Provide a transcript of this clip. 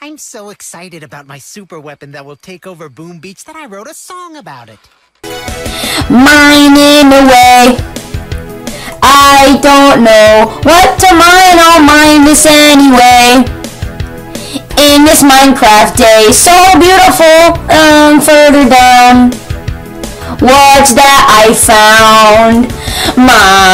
I'm so excited about my super weapon that will take over Boom Beach that I wrote a song about it. Mining away. I don't know what to mine, I'll mine this anyway. In this Minecraft day, so beautiful, um, further down. What's that I found? My